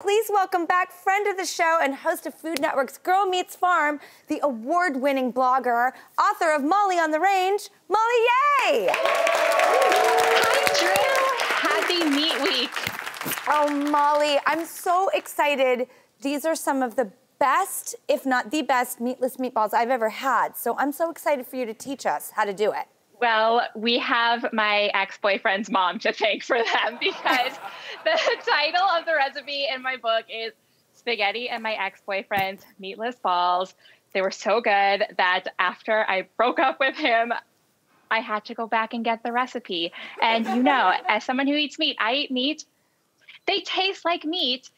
Please welcome back friend of the show and host of Food Network's Girl Meets Farm, the award-winning blogger, author of Molly on the Range, Molly Yeh! Hi, Drew. Happy Meat Week. Oh, Molly, I'm so excited. These are some of the best, if not the best, meatless meatballs I've ever had. So I'm so excited for you to teach us how to do it. Well, we have my ex boyfriend's mom to thank for them because the title of the recipe in my book is Spaghetti and My Ex Boyfriend's Meatless Balls. They were so good that after I broke up with him, I had to go back and get the recipe. And you know, as someone who eats meat, I eat meat. They taste like meat.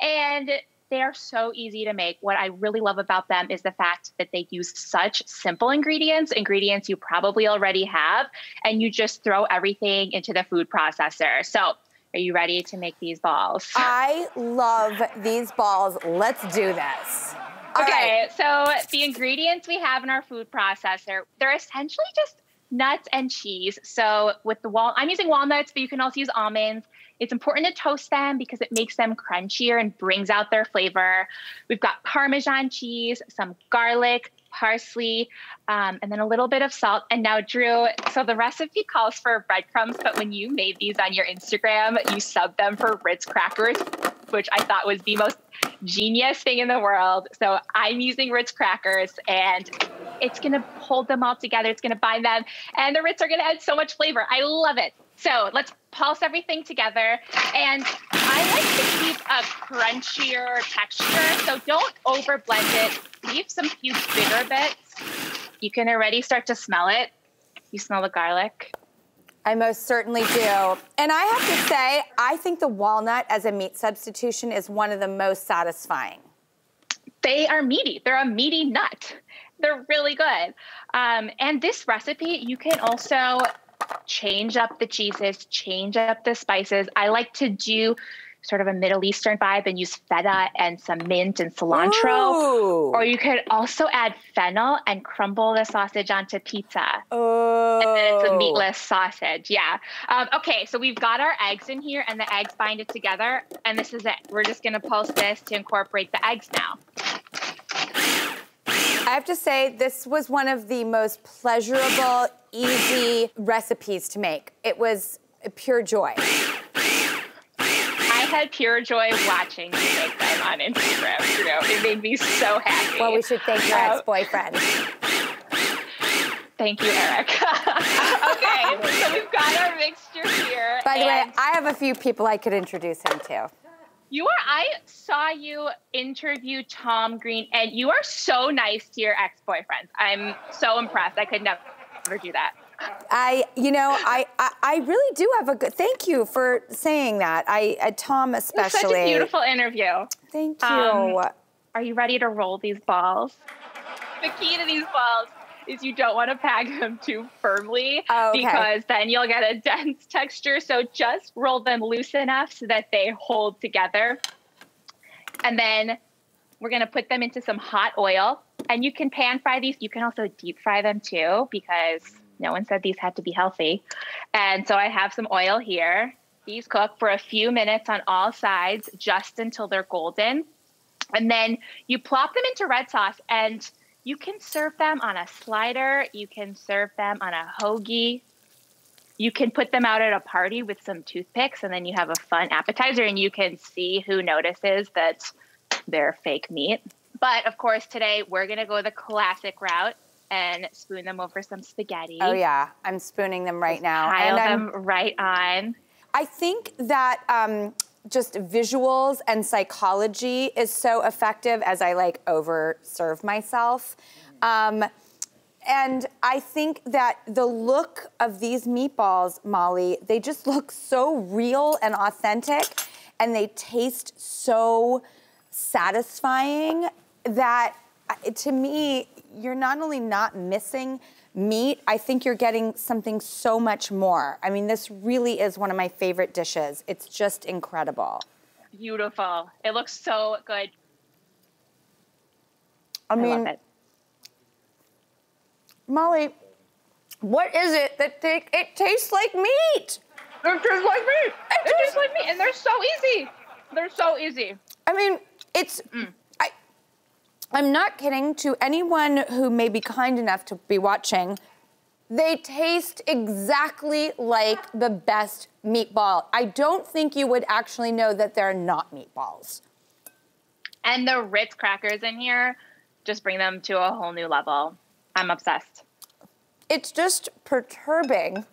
And they are so easy to make. What I really love about them is the fact that they use such simple ingredients, ingredients you probably already have, and you just throw everything into the food processor. So, are you ready to make these balls? I love these balls. Let's do this. All okay, right. so the ingredients we have in our food processor, they're essentially just nuts and cheese. So with the wall, I'm using walnuts, but you can also use almonds. It's important to toast them because it makes them crunchier and brings out their flavor. We've got Parmesan cheese, some garlic, parsley, um, and then a little bit of salt. And now, Drew, so the recipe calls for breadcrumbs, but when you made these on your Instagram, you subbed them for Ritz crackers, which I thought was the most genius thing in the world. So I'm using Ritz crackers and it's going to hold them all together. It's going to bind them. And the Ritz are going to add so much flavor. I love it. So let's pulse everything together. And I like to keep a crunchier texture. So don't over blend it. Leave some few bigger bits. You can already start to smell it. You smell the garlic. I most certainly do. And I have to say, I think the walnut as a meat substitution is one of the most satisfying. They are meaty. They're a meaty nut. They're really good. Um, and this recipe, you can also change up the cheeses, change up the spices. I like to do sort of a Middle Eastern vibe and use feta and some mint and cilantro. Ooh. Or you could also add fennel and crumble the sausage onto pizza. Oh. And then it's a meatless sausage. Yeah. Um, okay, so we've got our eggs in here and the eggs bind it together. And this is it. We're just going to pulse this to incorporate the eggs now. I have to say, this was one of the most pleasurable, easy recipes to make. It was pure joy. I had pure joy watching you make them on Instagram. You know, it made me so happy. Well, we should thank your uh, ex-boyfriend. Thank you, Eric. okay, so we've got our mixture here. By the way, I have a few people I could introduce him to. You are. I saw you interview Tom Green, and you are so nice to your ex-boyfriends. I'm so impressed. I could never do that. I, you know, I, I, I, really do have a good. Thank you for saying that. I, uh, Tom especially. such a beautiful interview. Thank you. Um, are you ready to roll these balls? The key to these balls is you don't want to pack them too firmly oh, okay. because then you'll get a dense texture. So just roll them loose enough so that they hold together. And then we're going to put them into some hot oil. And you can pan fry these. You can also deep fry them too because no one said these had to be healthy. And so I have some oil here. These cook for a few minutes on all sides just until they're golden. And then you plop them into red sauce and you can serve them on a slider, you can serve them on a hoagie. You can put them out at a party with some toothpicks and then you have a fun appetizer and you can see who notices that they're fake meat. But of course, today we're going to go the classic route and spoon them over some spaghetti. Oh yeah, I'm spooning them right Just now. Pile and them I'm, right on. I think that um, just visuals and psychology is so effective as I like over serve myself. Um, and I think that the look of these meatballs, Molly, they just look so real and authentic and they taste so satisfying that uh, to me, you're not only not missing meat, I think you're getting something so much more. I mean, this really is one of my favorite dishes. It's just incredible. Beautiful. It looks so good. I mean, I Molly, what is it that they, it tastes like meat? It tastes like meat. It, it tastes like meat, and they're so easy. They're so easy. I mean, it's. Mm. I'm not kidding. To anyone who may be kind enough to be watching, they taste exactly like the best meatball. I don't think you would actually know that they're not meatballs. And the Ritz crackers in here just bring them to a whole new level. I'm obsessed. It's just perturbing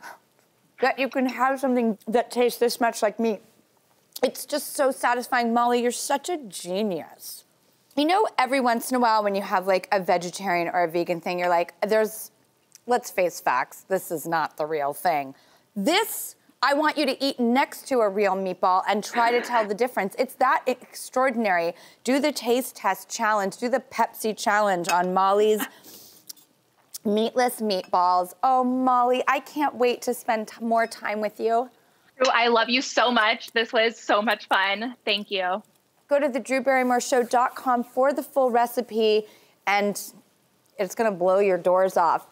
that you can have something that tastes this much like meat. It's just so satisfying. Molly, you're such a genius. You know, every once in a while when you have like a vegetarian or a vegan thing, you're like, there's, let's face facts, this is not the real thing. This, I want you to eat next to a real meatball and try to tell the difference. It's that extraordinary. Do the taste test challenge, do the Pepsi challenge on Molly's meatless meatballs. Oh, Molly, I can't wait to spend more time with you. I love you so much. This was so much fun. Thank you. Go to the thedrewbarrymoreshow.com for the full recipe, and it's going to blow your doors off.